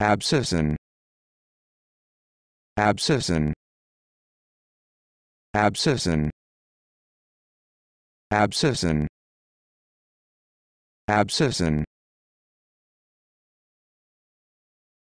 abscission abscission abscission abscission abscission